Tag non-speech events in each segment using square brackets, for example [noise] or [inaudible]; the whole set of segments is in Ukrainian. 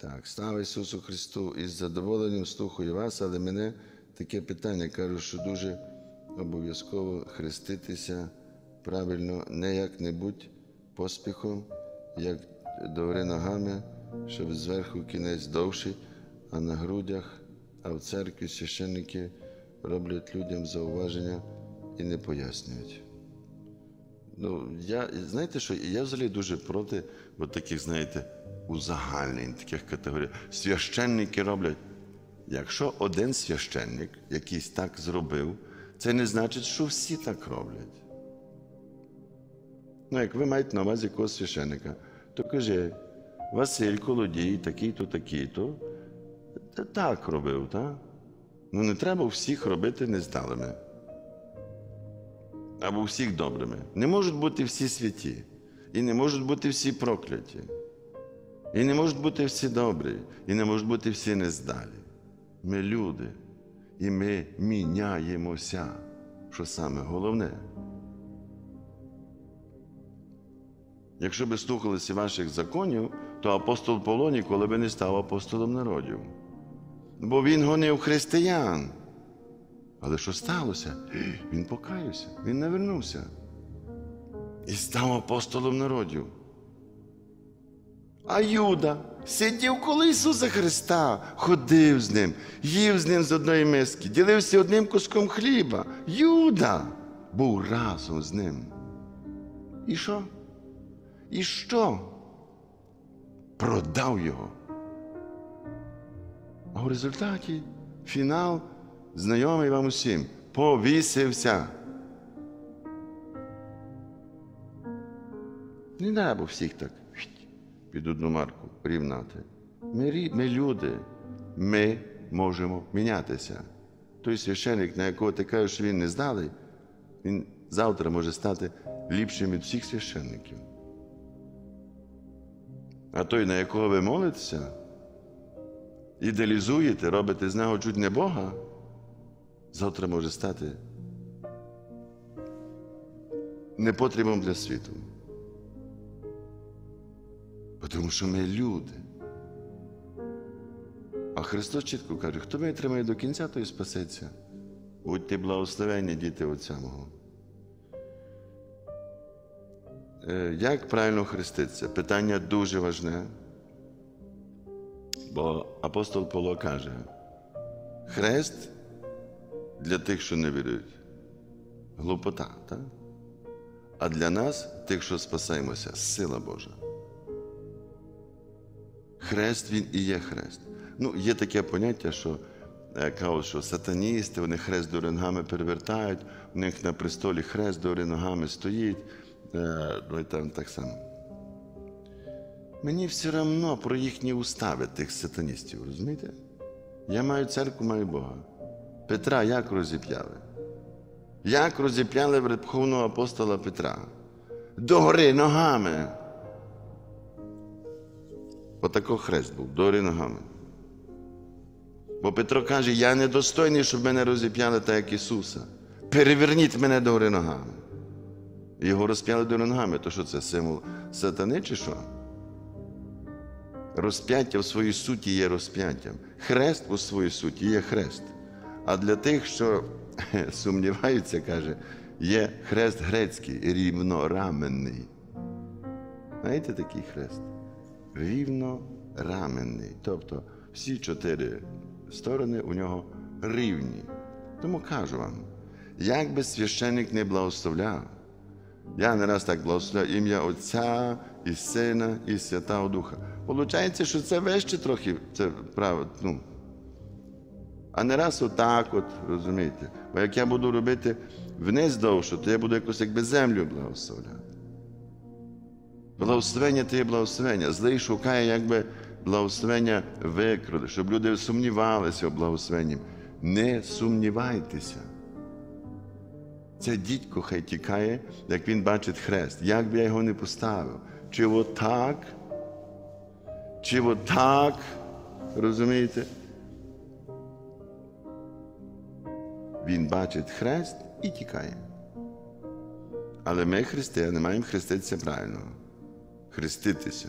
Так, слава Ісусу Христу! Із задоволенням слухаю вас, але мене таке питання кажу, що дуже обов'язково хреститися правильно, не як-небудь поспіхом, як догори ногами, щоб зверху кінець довший, а на грудях, а в церкві священники роблять людям зауваження і не пояснюють. Ну, я, знаєте що, я взагалі дуже проти от таких, знаєте, узагальнень, таких категорій. Священники роблять. Якщо один священник якийсь так зробив, це не значить, що всі так роблять. Ну, як ви маєте на увазі якогось священника, то каже, Василь Колодій, такий-то, такий-то, так робив, так? Ну не треба всіх робити нездалими або всіх добрими. Не можуть бути всі святі, і не можуть бути всі прокляті, і не можуть бути всі добрі, і не можуть бути всі нездалі. Ми люди, і ми міняємося, що саме головне. Якщо би слухалися ваших законів, то апостол Павло ніколи би не став апостолом народів. Бо він гонив християн. Але що сталося? Він покаявся, він навернувся і став апостолом народів. А Юда сидів коло Ісуса Христа, ходив з ним, їв з ним з одної миски, ділився одним куском хліба. Юда був разом з ним. І що? І що? Продав його. А в результаті фінал знайомий вам усім, повісився. Не треба всіх так під одну марку рівнати. Ми, ми люди, ми можемо мінятися. Той священник, на якого ти кажеш, що він не здалий, він завтра може стати ліпшим від всіх священників. А той, на якого ви молитеся, ідеалізуєте, робите з нього чуть не Бога, завтра може стати непотребом для світу. Тому що ми люди. А Христос чітко каже, хто мене тримає до кінця, той спасеться. Будьте благословенні, діти Отця мого. Е, Як правильно хреститися? Питання дуже важне. Бо апостол Павло каже, хрест для тих, що не вірують, глупота, так? а для нас, тих, що спасаємося, сила Божа. Хрест він і є хрест. Ну, є таке поняття, що е, кажуть, що сатаністи, вони хрест до ногами перевертають, у них на престолі хрест до ногами стоїть. Е, Ну і там так само. Мені все одно про їхні устави тих сатаністів, розумієте? Я маю церкву, маю Бога. Петра як розіп'яли? Як розіп'яли верховного апостола Петра? Догори ногами. Отако хрест був, догори ногами. Бо Петро каже, я недостойний, щоб мене розіп'яли так, як Ісуса. Переверніть мене догори ногами. Його розп'яли догори ногами. То що це символ сатани чи що? Розп'яття в своїй суті є розп'яттям. Хрест у своїй суті є хрест. А для тих, що сумніваються, каже, є хрест грецький, рівнораменний. Знаєте такий хрест? Рівнораменний. Тобто всі чотири сторони у нього рівні. Тому кажу вам, як би священник не благословляв, я не раз так благословляю ім'я Отця і Сина, і Святого Духа. Получається, що це вище трохи, це право, ну, а не раз отак, от, розумієте. Бо як я буду робити вниз довше, то я буду якось якби землю благословляти. Благословення це є благословення. Злий шукає якби благословення викради, щоб люди сумнівалися в благословенні. Не сумнівайтеся. Це дідько хай тікає, як він бачить хрест. Як би я його не поставив? Чи отак, чи отак, розумієте? Він бачить хрест і тікає. Але ми, християни, маємо хреститися правильно. Хреститися.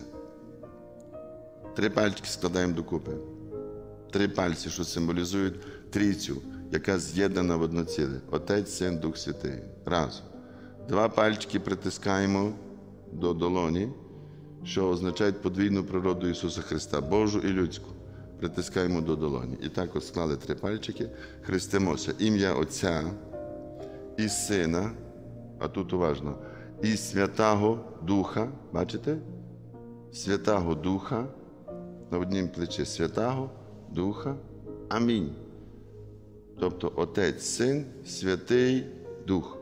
Три пальчики складаємо докупи. Три пальці, що символізують трійцю, яка з'єднана в одно ціле. Отець, Син, Дух Святий. Разом. Два пальчики притискаємо до долоні, що означають подвійну природу Ісуса Христа, Божу і людську. Притискаємо до долоні. І так от склали три пальчики, хрестимося. Ім'я Отця і Сина, а тут уважно, і Святого Духа. Бачите? Святого Духа на однім плечі Святого Духа. Амінь. Тобто Отець, Син, Святий Дух.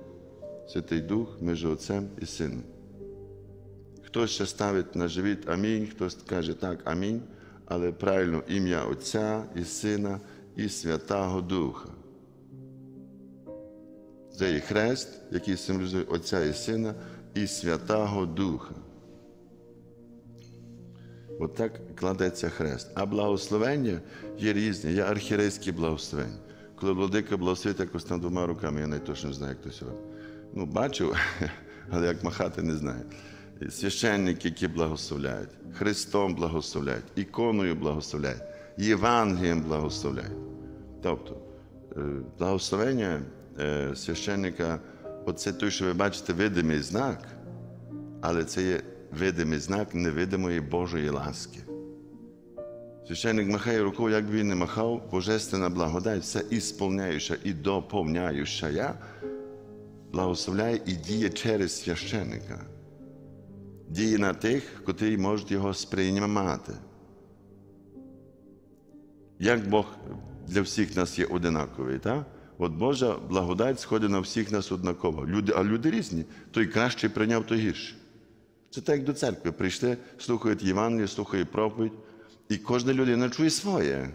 Святий Дух між Отцем і Сином. Хтось ще ставить на живіт Амінь, хтось каже так, Амінь, але правильно ім'я Отця і Сина і Святого Духа. Це є хрест, який символізує Отця і Сина і Святого Духа. Отак кладеться хрест. А благословення є різні. Є архірейські благословення. Коли владика благословить якось там двома руками, я навіть точно не знаю, як то сьогодні. Ну, бачив, [laughs] але як махати не знаю. Священники, які благословляють, Христом благословляють, іконою благословляють, Євангелієм благословляють. Тобто, е, благословення священника, оце той, що ви бачите, видимий знак, але це є видимий знак невидимої Божої ласки. Священник махає рукою, як він не махав, божественна благодать, все ісполняюча і доповняюча, я, благословляє і діє через священника. Діє на тих, котрі можуть його сприймати. Як Бог для всіх нас є одинаковий, так? От Божа благодать сходить на всіх нас однаково. Люди, а люди різні. Той кращий прийняв, той гірший. Це так як до церкви прийшли, слухають Євангеліє, слухають проповідь, і кожна людина чує своє.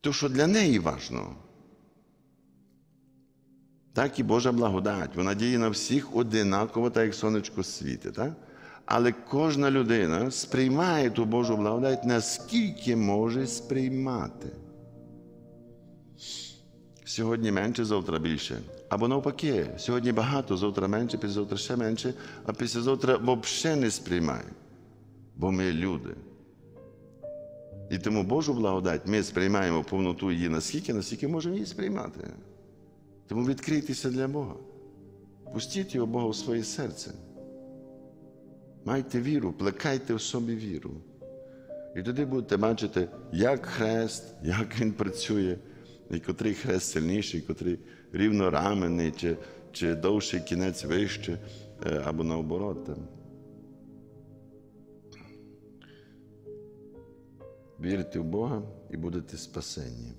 То, що для неї важно. Так і Божа благодать. Вона діє на всіх одинаково, так як сонечко світить. Так? Але кожна людина сприймає ту Божу благодать, наскільки може сприймати. Сьогодні менше, завтра більше. Або навпаки, сьогодні багато, завтра менше, післязавтра ще менше, а післязавтра взагалі не сприймає. Бо ми люди. І тому Божу благодать ми сприймаємо повноту її наскільки, наскільки можемо її сприймати. Тому відкрийтеся для Бога. Пустіть його Бога в своє серце. Майте віру, плекайте в собі віру. І тоді будете бачити, як хрест, як він працює, і котрий хрест сильніший, котрий рівнораменний, чи, чи довший кінець вище, е, або наоборот. Вірте в Бога і будете спасені.